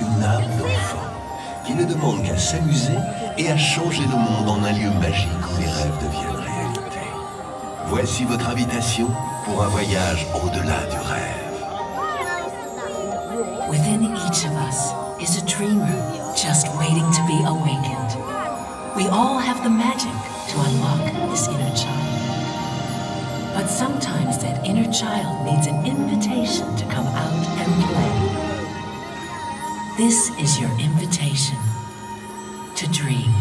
une âme d'enfant qui ne demande qu'à s'amuser et à changer le monde en un lieu magique où les rêves deviennent réalité. Voici votre invitation pour un voyage au-delà du rêve. Within each of us is a dreamer just waiting to be awakened. We all have the magic to unlock this inner child. But sometimes that inner child needs an invitation to come out and play. This is your invitation to dream.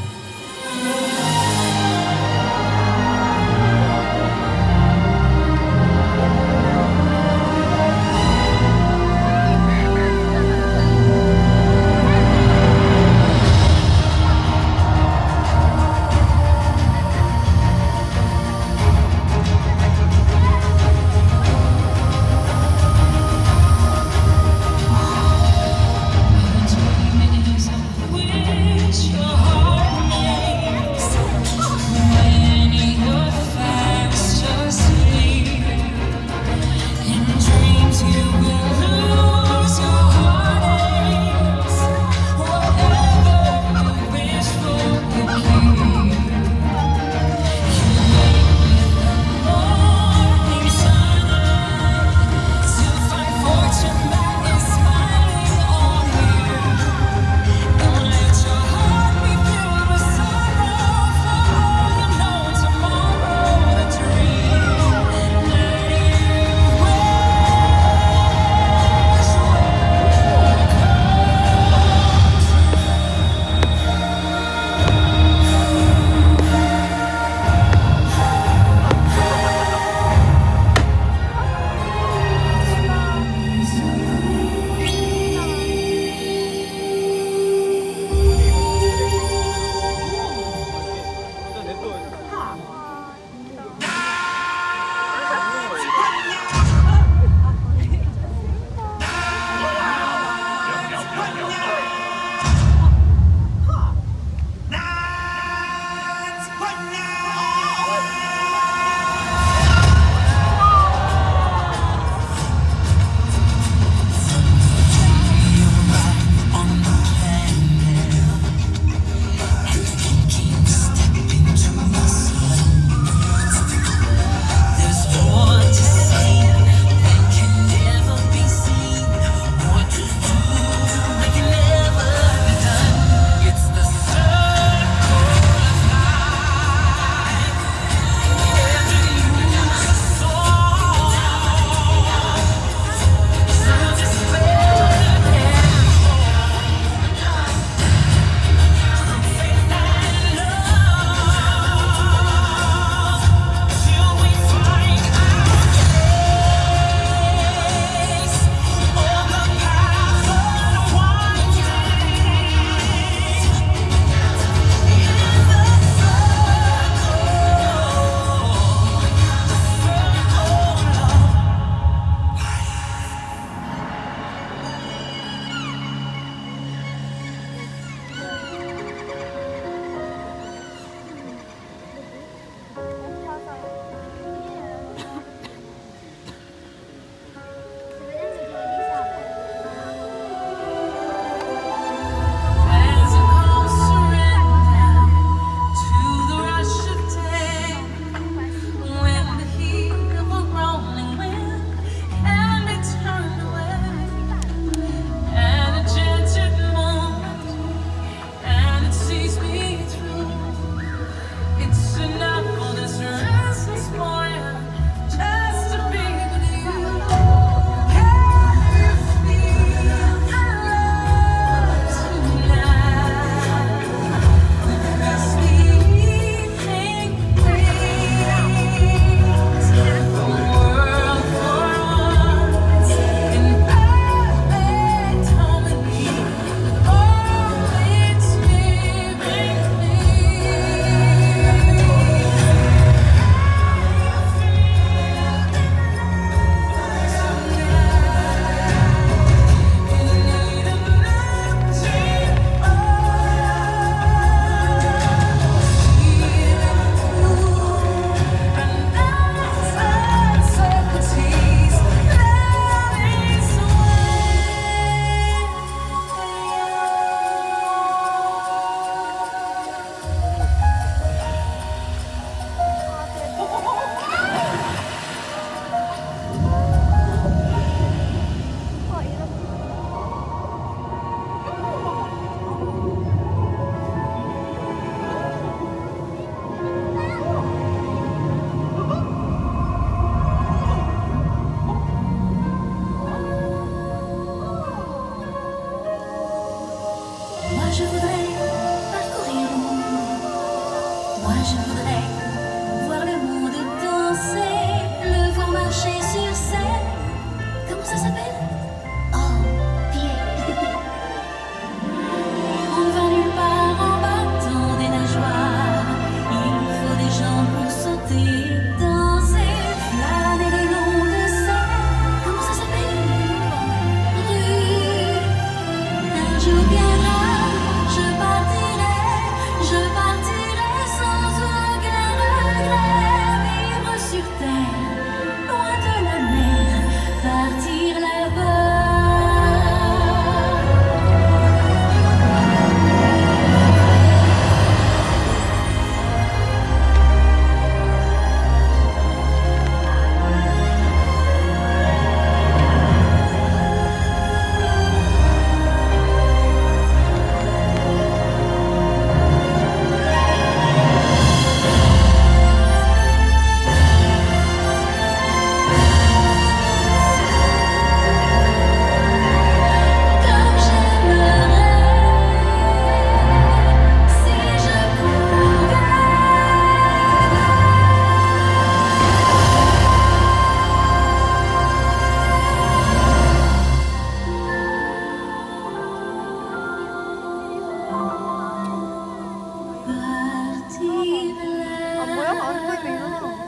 好，你快点啊！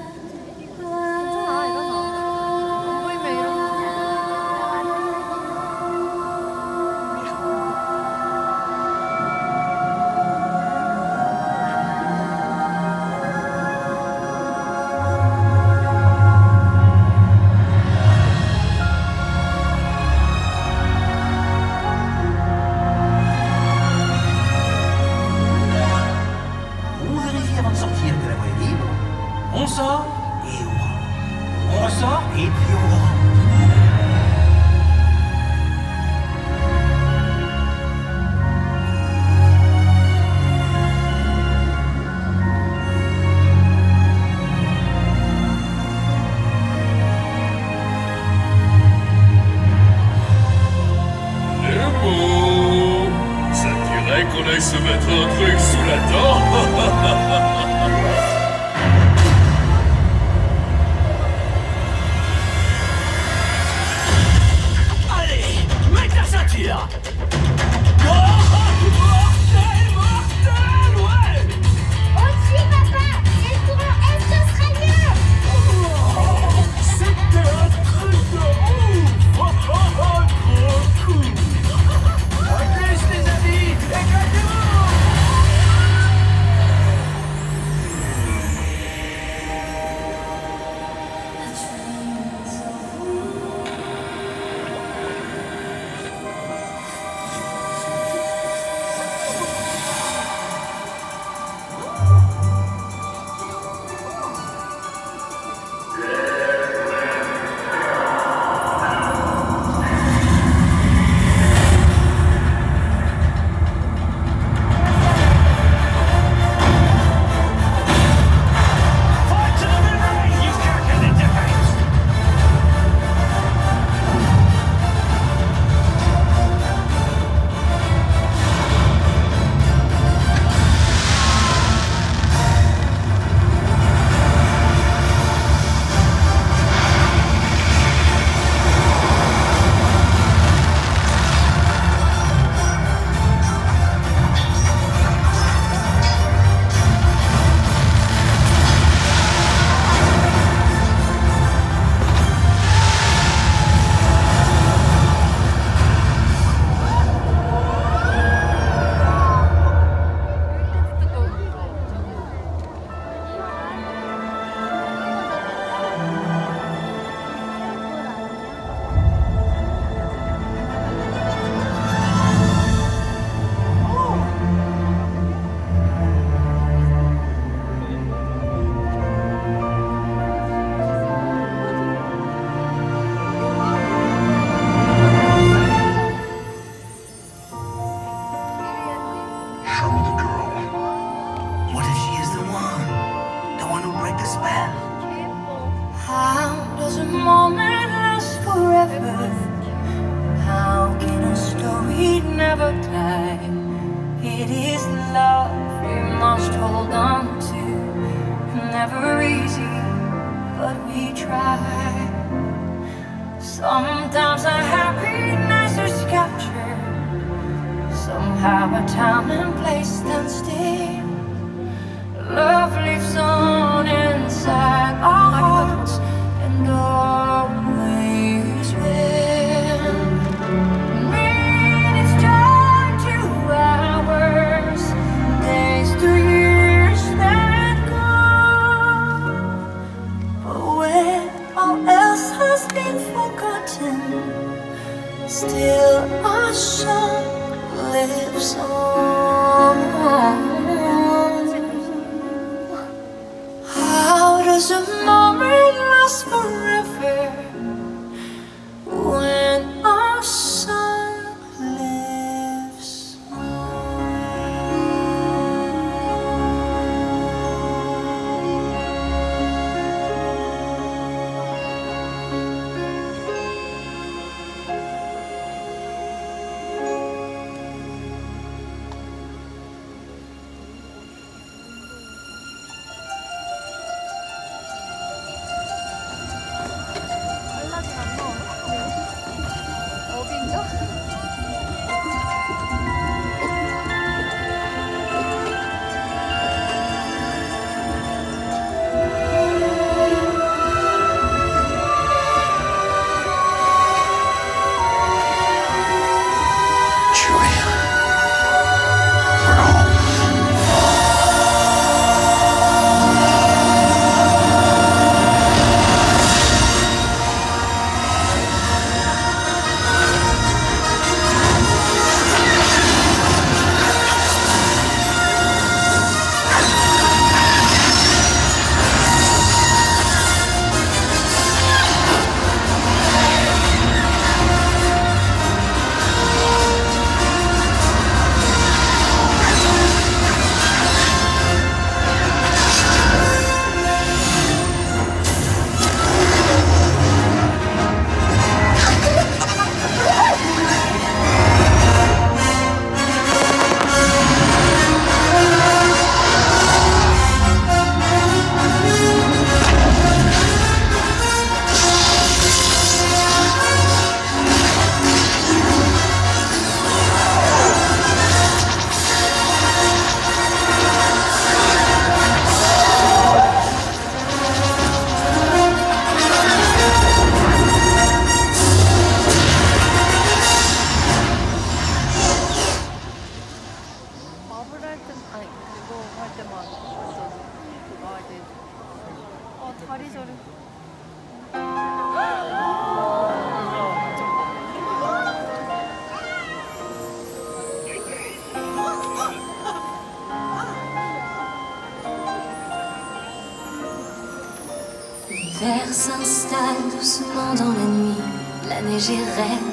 s'installe doucement dans la nuit. La neige est reine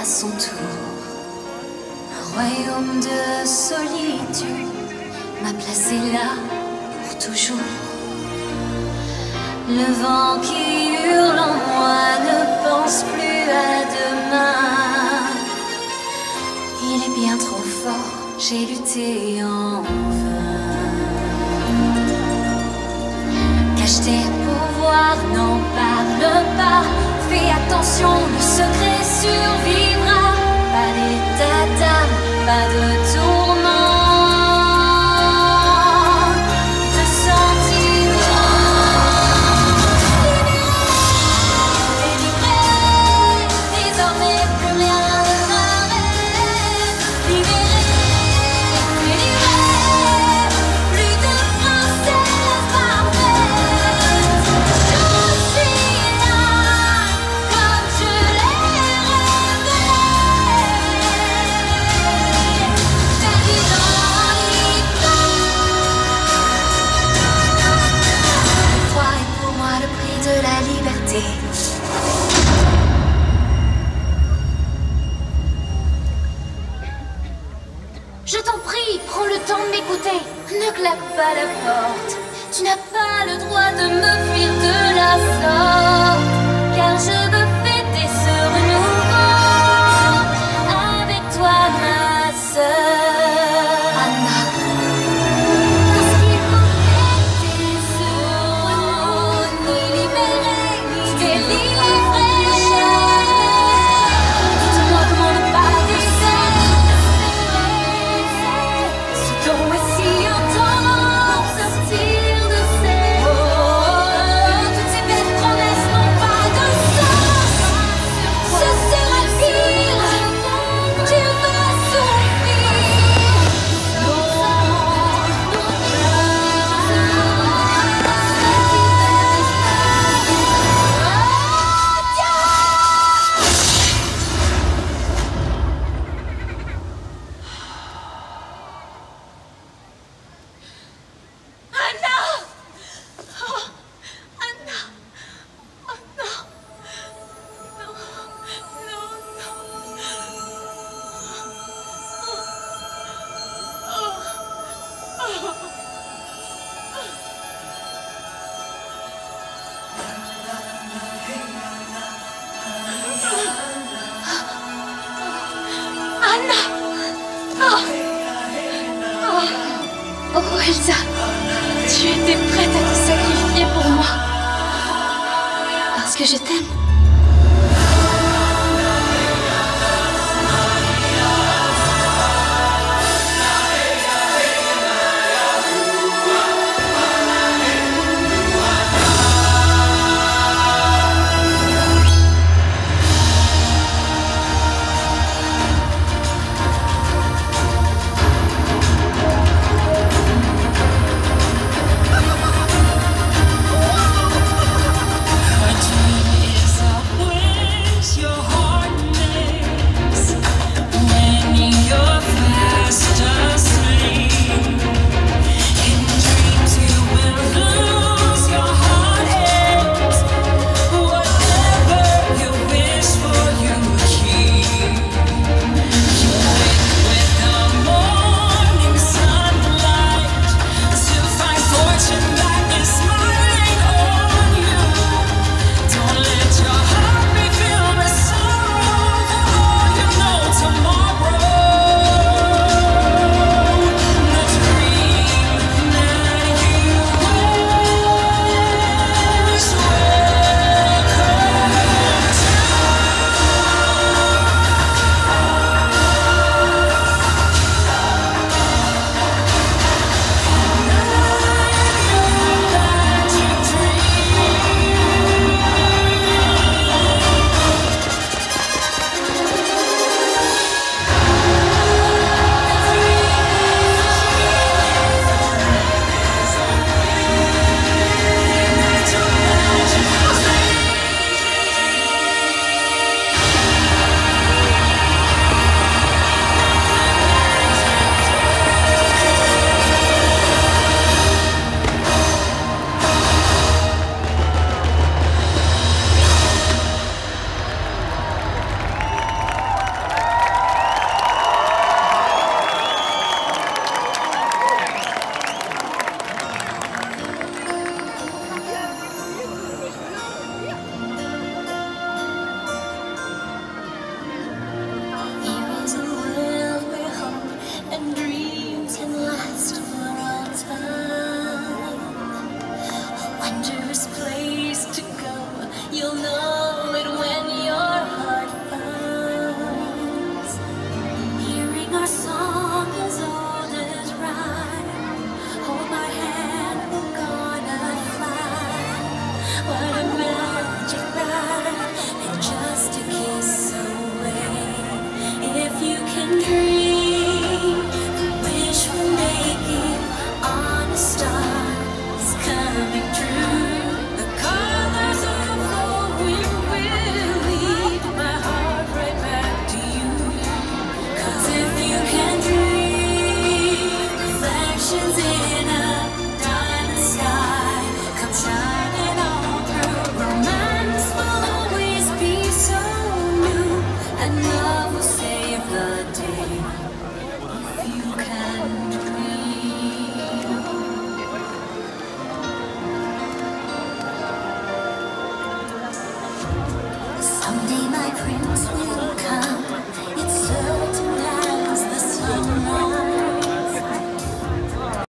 à son tour. Un royaume de solitude m'a placé là pour toujours. Le vent qui hurle en moi ne pense plus à demain. Il est bien trop fort, j'ai lutté en vain. Cache n'en parle pas. Fais attention, le secret survivra. Pas d'état d'âme, pas de